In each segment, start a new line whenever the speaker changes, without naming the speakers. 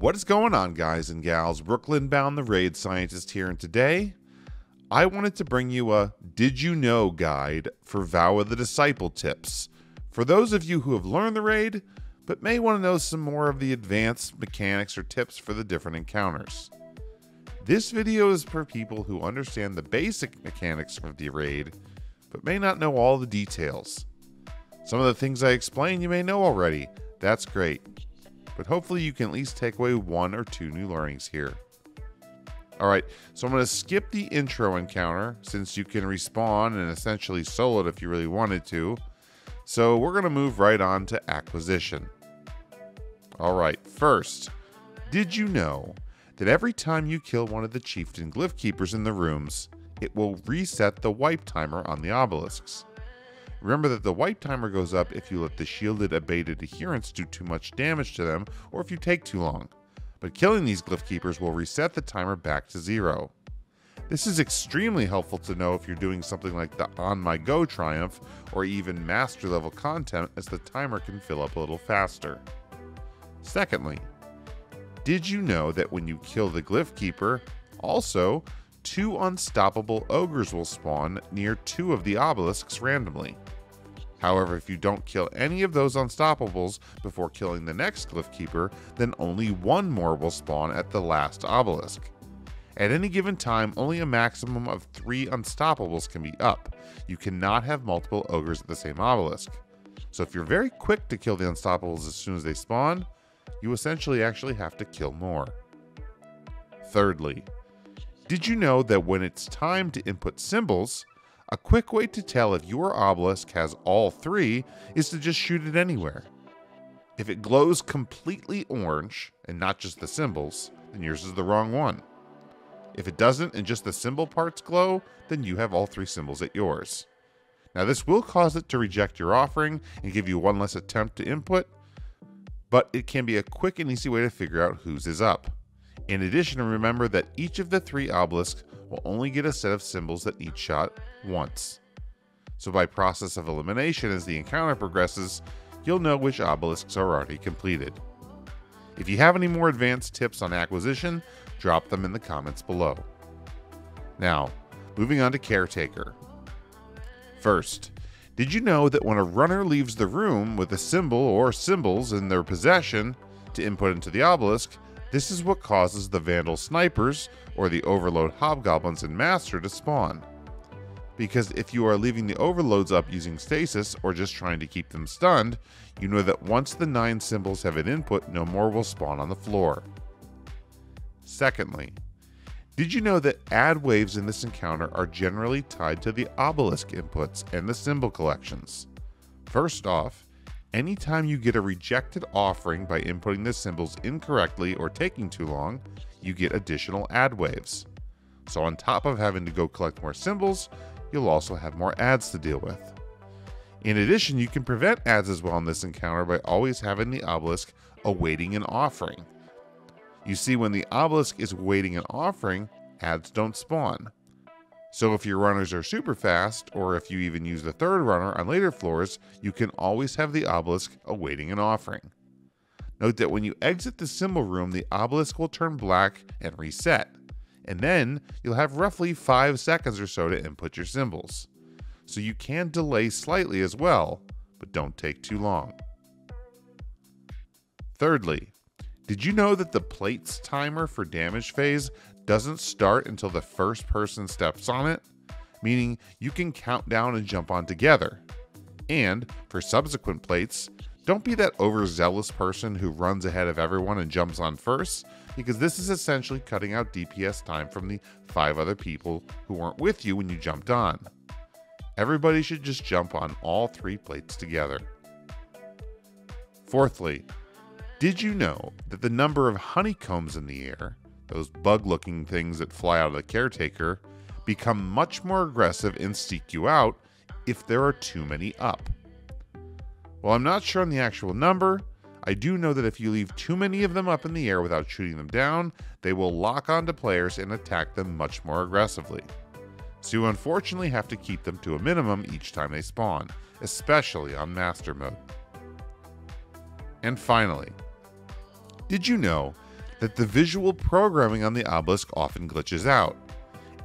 What is going on, guys and gals? Brooklyn bound the raid scientist here, and today I wanted to bring you a Did You Know guide for Vow of the Disciple tips. For those of you who have learned the raid, but may want to know some more of the advanced mechanics or tips for the different encounters. This video is for people who understand the basic mechanics of the raid, but may not know all the details. Some of the things I explain you may know already. That's great but hopefully you can at least take away one or two new learnings here. Alright, so I'm going to skip the intro encounter since you can respawn and essentially solo it if you really wanted to. So we're going to move right on to acquisition. Alright, first, did you know that every time you kill one of the chieftain glyph keepers in the rooms, it will reset the wipe timer on the obelisks? Remember that the wipe timer goes up if you let the shielded abated adherents do too much damage to them or if you take too long. But killing these glyph keepers will reset the timer back to zero. This is extremely helpful to know if you're doing something like the On My Go Triumph or even master level content as the timer can fill up a little faster. Secondly, did you know that when you kill the Glyph Keeper, also, two unstoppable ogres will spawn near two of the obelisks randomly? However, if you don't kill any of those unstoppables before killing the next Glyph Keeper, then only one more will spawn at the last obelisk. At any given time, only a maximum of three unstoppables can be up. You cannot have multiple ogres at the same obelisk. So if you're very quick to kill the unstoppables as soon as they spawn, you essentially actually have to kill more. Thirdly, did you know that when it's time to input symbols, a quick way to tell if your obelisk has all three is to just shoot it anywhere. If it glows completely orange and not just the symbols, then yours is the wrong one. If it doesn't and just the symbol parts glow, then you have all three symbols at yours. Now, this will cause it to reject your offering and give you one less attempt to input, but it can be a quick and easy way to figure out whose is up. In addition, remember that each of the three obelisks will only get a set of symbols that each shot once. So by process of elimination as the encounter progresses, you'll know which obelisks are already completed. If you have any more advanced tips on acquisition, drop them in the comments below. Now, moving on to Caretaker. First, did you know that when a runner leaves the room with a symbol or symbols in their possession to input into the obelisk, this is what causes the Vandal snipers, or the Overload hobgoblins and Master, to spawn. Because if you are leaving the overloads up using stasis, or just trying to keep them stunned, you know that once the 9 symbols have an input, no more will spawn on the floor. Secondly, did you know that ad waves in this encounter are generally tied to the obelisk inputs and the symbol collections? First off, Anytime you get a rejected offering by inputting the symbols incorrectly or taking too long, you get additional ad waves. So on top of having to go collect more symbols, you'll also have more ads to deal with. In addition, you can prevent ads as well in this encounter by always having the obelisk awaiting an offering. You see, when the obelisk is awaiting an offering, ads don't spawn. So if your runners are super fast, or if you even use the third runner on later floors, you can always have the obelisk awaiting an offering. Note that when you exit the symbol room, the obelisk will turn black and reset, and then you'll have roughly 5 seconds or so to input your symbols. So you can delay slightly as well, but don't take too long. Thirdly, did you know that the plates timer for damage phase doesn't start until the first person steps on it, meaning you can count down and jump on together. And for subsequent plates, don't be that overzealous person who runs ahead of everyone and jumps on first, because this is essentially cutting out DPS time from the five other people who weren't with you when you jumped on. Everybody should just jump on all three plates together. Fourthly, did you know that the number of honeycombs in the air those bug looking things that fly out of the caretaker, become much more aggressive and seek you out if there are too many up. While I'm not sure on the actual number, I do know that if you leave too many of them up in the air without shooting them down, they will lock onto players and attack them much more aggressively. So you unfortunately have to keep them to a minimum each time they spawn, especially on Master Mode. And finally, did you know that the visual programming on the obelisk often glitches out,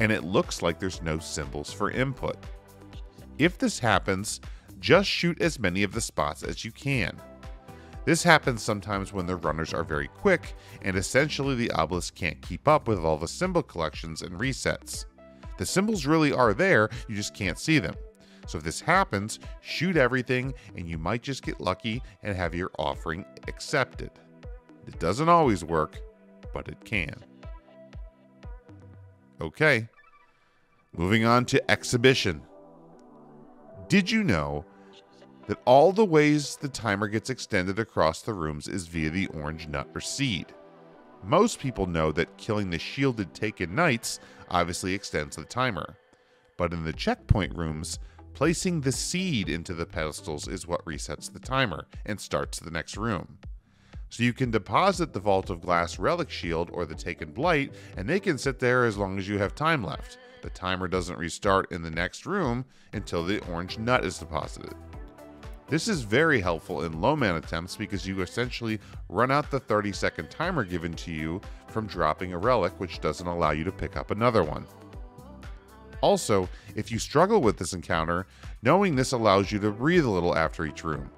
and it looks like there's no symbols for input. If this happens, just shoot as many of the spots as you can. This happens sometimes when the runners are very quick, and essentially the obelisk can't keep up with all the symbol collections and resets. The symbols really are there, you just can't see them. So if this happens, shoot everything, and you might just get lucky and have your offering accepted. It doesn't always work, but it can. Okay, moving on to exhibition. Did you know that all the ways the timer gets extended across the rooms is via the orange nut or seed? Most people know that killing the shielded taken knights obviously extends the timer. But in the checkpoint rooms, placing the seed into the pedestals is what resets the timer and starts the next room. So you can deposit the Vault of Glass Relic Shield or the Taken Blight, and they can sit there as long as you have time left. The timer doesn't restart in the next room until the orange nut is deposited. This is very helpful in low man attempts because you essentially run out the 30 second timer given to you from dropping a relic, which doesn't allow you to pick up another one. Also, if you struggle with this encounter, knowing this allows you to breathe a little after each room.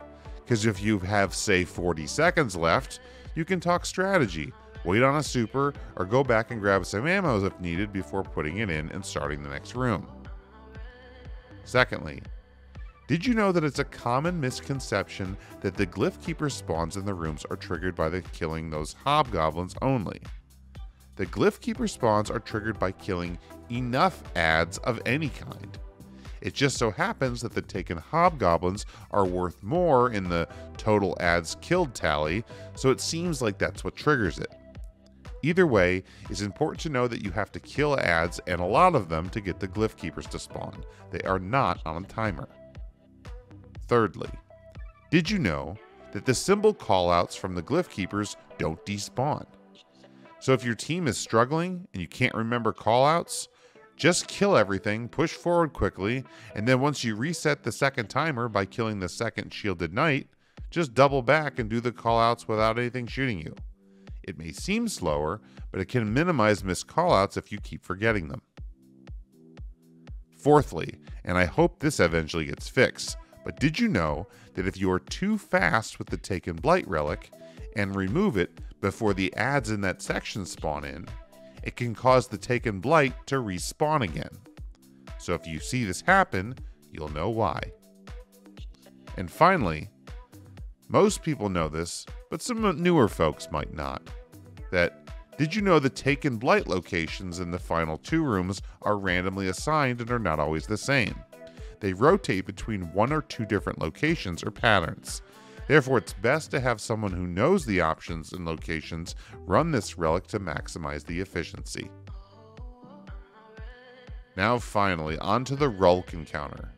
Because if you have, say, 40 seconds left, you can talk strategy, wait on a super, or go back and grab some ammo if needed before putting it in and starting the next room. Secondly, did you know that it's a common misconception that the Glyph Keeper spawns in the rooms are triggered by the killing those hobgoblins only? The Glyph Keeper spawns are triggered by killing enough ads of any kind. It just so happens that the taken hobgoblins are worth more in the total ads killed tally, so it seems like that's what triggers it. Either way, it's important to know that you have to kill ads and a lot of them to get the glyph keepers to spawn. They are not on a timer. Thirdly, did you know that the symbol callouts from the glyph keepers don't despawn? So if your team is struggling and you can't remember callouts, just kill everything, push forward quickly, and then once you reset the second timer by killing the second shielded knight, just double back and do the callouts without anything shooting you. It may seem slower, but it can minimize missed callouts if you keep forgetting them. Fourthly, and I hope this eventually gets fixed, but did you know that if you are too fast with the Taken Blight relic and remove it before the ads in that section spawn in, it can cause the taken blight to respawn again. So if you see this happen, you'll know why. And finally, most people know this, but some newer folks might not. That did you know the taken blight locations in the final two rooms are randomly assigned and are not always the same? They rotate between one or two different locations or patterns. Therefore, it's best to have someone who knows the options and locations run this relic to maximize the efficiency. Now finally, onto the Rhulk encounter.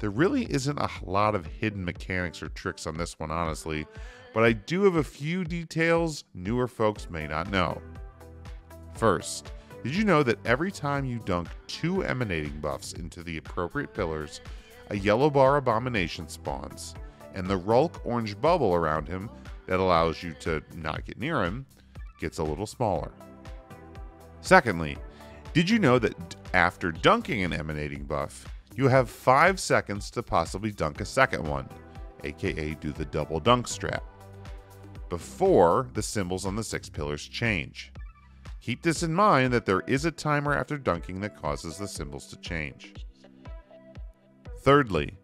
There really isn't a lot of hidden mechanics or tricks on this one, honestly, but I do have a few details newer folks may not know. First, did you know that every time you dunk two emanating buffs into the appropriate pillars, a yellow bar abomination spawns? And the Rhulk orange bubble around him that allows you to not get near him gets a little smaller. Secondly, did you know that after dunking an emanating buff, you have 5 seconds to possibly dunk a second one, aka do the double dunk strat, before the symbols on the six pillars change. Keep this in mind that there is a timer after dunking that causes the symbols to change. Thirdly,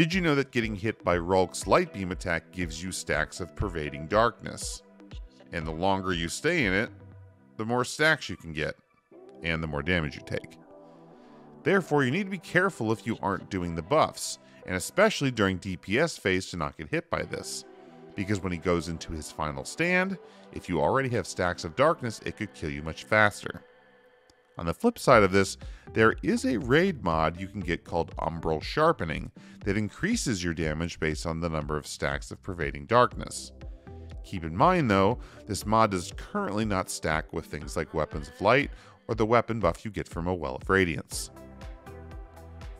did you know that getting hit by Rhulk's light beam attack gives you stacks of pervading darkness? And the longer you stay in it, the more stacks you can get, and the more damage you take. Therefore, you need to be careful if you aren't doing the buffs, and especially during DPS phase to not get hit by this. Because when he goes into his final stand, if you already have stacks of darkness, it could kill you much faster. On the flip side of this, there is a raid mod you can get called Umbral Sharpening that increases your damage based on the number of stacks of Pervading Darkness. Keep in mind though, this mod does currently not stack with things like Weapons of Light or the weapon buff you get from a Well of Radiance.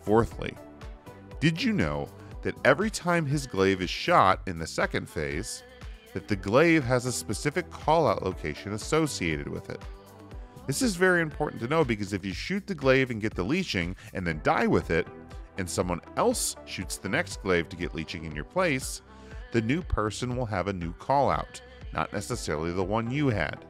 Fourthly, did you know that every time his glaive is shot in the second phase, that the glaive has a specific callout location associated with it. This is very important to know because if you shoot the glaive and get the leeching and then die with it, and someone else shoots the next glaive to get leeching in your place, the new person will have a new callout, not necessarily the one you had.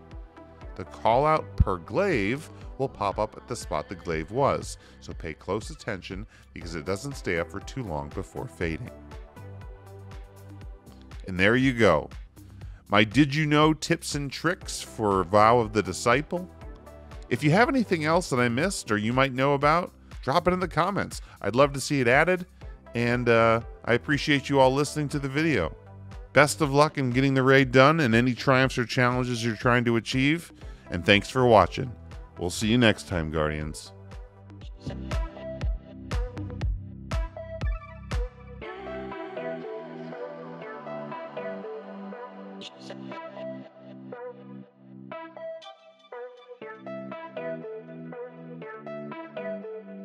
The callout per glaive will pop up at the spot the glaive was, so pay close attention because it doesn't stay up for too long before fading. And there you go. My did you know tips and tricks for Vow of the Disciple? If you have anything else that I missed or you might know about, drop it in the comments. I'd love to see it added, and uh, I appreciate you all listening to the video. Best of luck in getting the raid done and any triumphs or challenges you're trying to achieve, and thanks for watching. We'll see you next time, Guardians.